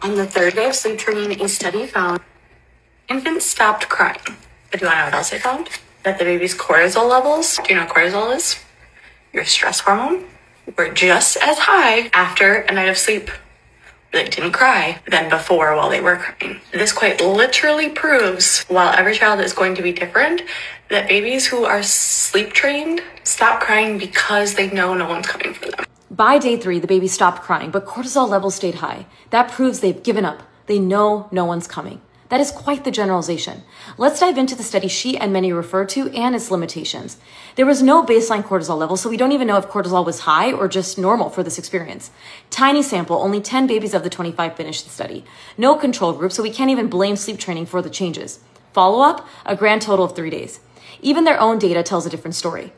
On the third day of sleep training, a study found infants stopped crying. But do you want to know what else they found? That the baby's cortisol levels, do you know what cortisol is? Your stress hormone, were just as high after a night of sleep. They didn't cry than before while they were crying. This quite literally proves, while every child is going to be different, that babies who are sleep trained stop crying because they know no one's coming for them. By day three, the baby stopped crying, but cortisol levels stayed high. That proves they've given up. They know no one's coming. That is quite the generalization. Let's dive into the study she and many refer to and its limitations. There was no baseline cortisol level, so we don't even know if cortisol was high or just normal for this experience. Tiny sample, only 10 babies of the 25 finished the study. No control group, so we can't even blame sleep training for the changes. Follow up, a grand total of three days. Even their own data tells a different story.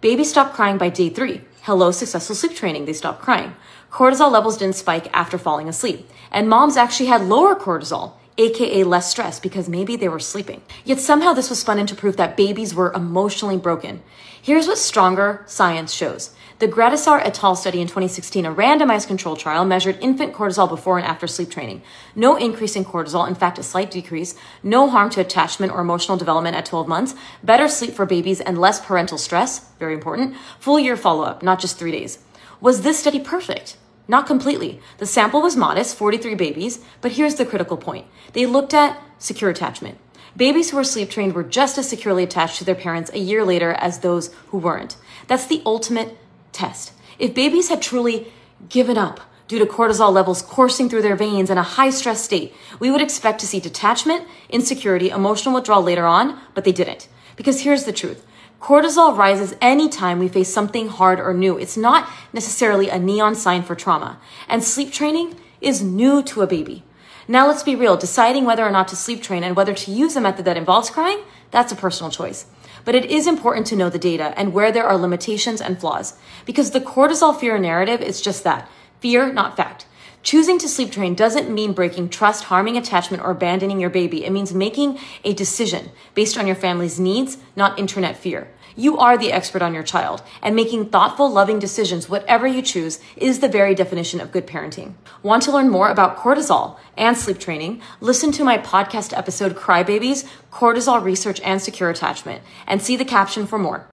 Babies stopped crying by day three. Hello, successful sleep training. They stopped crying. Cortisol levels didn't spike after falling asleep. And moms actually had lower cortisol aka less stress because maybe they were sleeping. Yet somehow this was spun into proof that babies were emotionally broken. Here's what stronger science shows. The Gradisar et al. study in 2016, a randomized control trial, measured infant cortisol before and after sleep training. No increase in cortisol, in fact, a slight decrease. No harm to attachment or emotional development at 12 months. Better sleep for babies and less parental stress, very important. Full year follow up, not just three days. Was this study perfect? Not completely. The sample was modest, 43 babies, but here's the critical point. They looked at secure attachment. Babies who were sleep trained were just as securely attached to their parents a year later as those who weren't. That's the ultimate test. If babies had truly given up due to cortisol levels coursing through their veins in a high stress state, we would expect to see detachment, insecurity, emotional withdrawal later on, but they didn't. Because here's the truth. Cortisol rises anytime we face something hard or new. It's not necessarily a neon sign for trauma. And sleep training is new to a baby. Now let's be real. Deciding whether or not to sleep train and whether to use a method that involves crying, that's a personal choice. But it is important to know the data and where there are limitations and flaws. Because the cortisol fear narrative is just that. Fear, not fact. Choosing to sleep train doesn't mean breaking trust, harming attachment, or abandoning your baby. It means making a decision based on your family's needs, not internet fear. You are the expert on your child, and making thoughtful, loving decisions, whatever you choose, is the very definition of good parenting. Want to learn more about cortisol and sleep training? Listen to my podcast episode, Crybabies, Cortisol Research and Secure Attachment, and see the caption for more.